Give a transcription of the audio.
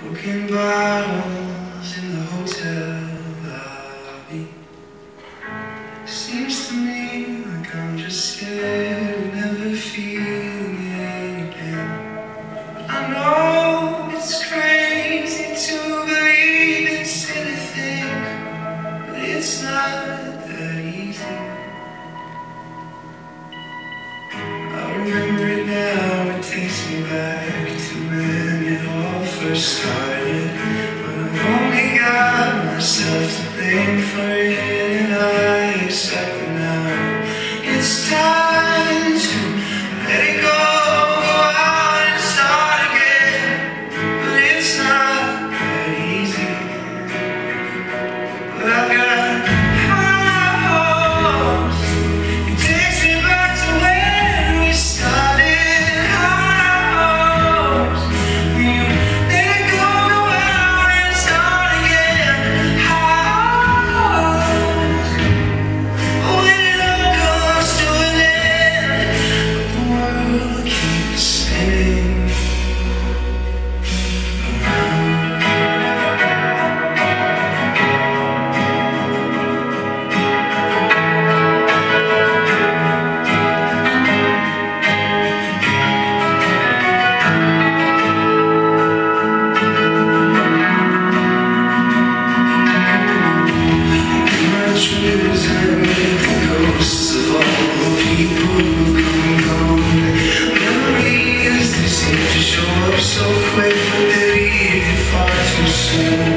Broken bottles in the hotel lobby. Seems to me like I'm just scared of never feeling again. I know it's crazy to believe in silly things, but it's not started. But I've only got myself to blame for it, and I accept it now. It's time to let it go, go out and start again. But it's not that easy. But I've got so quick that he finds too soon.